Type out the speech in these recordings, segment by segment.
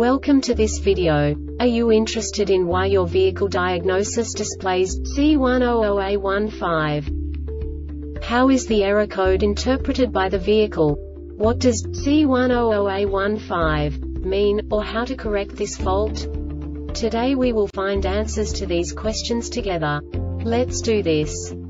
Welcome to this video. Are you interested in why your vehicle diagnosis displays C100A15? How is the error code interpreted by the vehicle? What does C100A15 mean, or how to correct this fault? Today we will find answers to these questions together. Let's do this.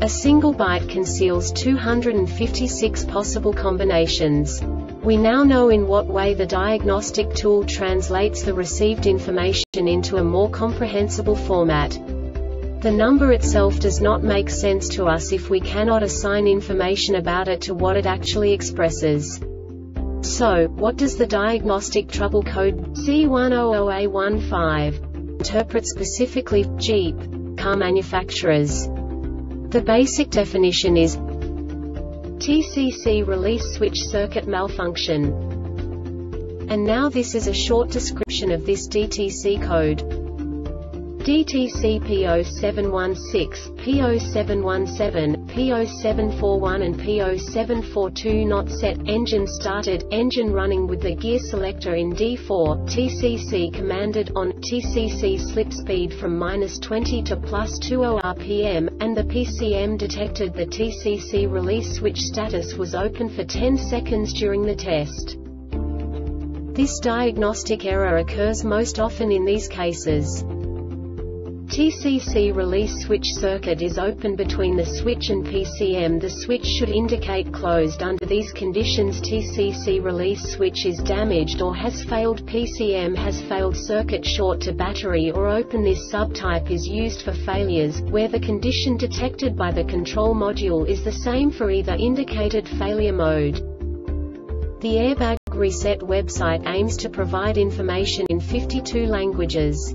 A single byte conceals 256 possible combinations. We now know in what way the diagnostic tool translates the received information into a more comprehensible format. The number itself does not make sense to us if we cannot assign information about it to what it actually expresses. So, what does the diagnostic trouble code C100A15 interpret specifically Jeep car manufacturers? The basic definition is TCC release switch circuit malfunction. And now this is a short description of this DTC code. DTC P0716, P0717, P0741 and P0742 not set, engine started, engine running with the gear selector in D4, TCC commanded on, TCC slip speed from minus 20 to plus 20 rpm, and the PCM detected the TCC release switch status was open for 10 seconds during the test. This diagnostic error occurs most often in these cases. TCC release switch circuit is open between the switch and PCM The switch should indicate closed under these conditions TCC release switch is damaged or has failed PCM has failed circuit short to battery or open This subtype is used for failures, where the condition detected by the control module is the same for either indicated failure mode. The Airbag Reset website aims to provide information in 52 languages.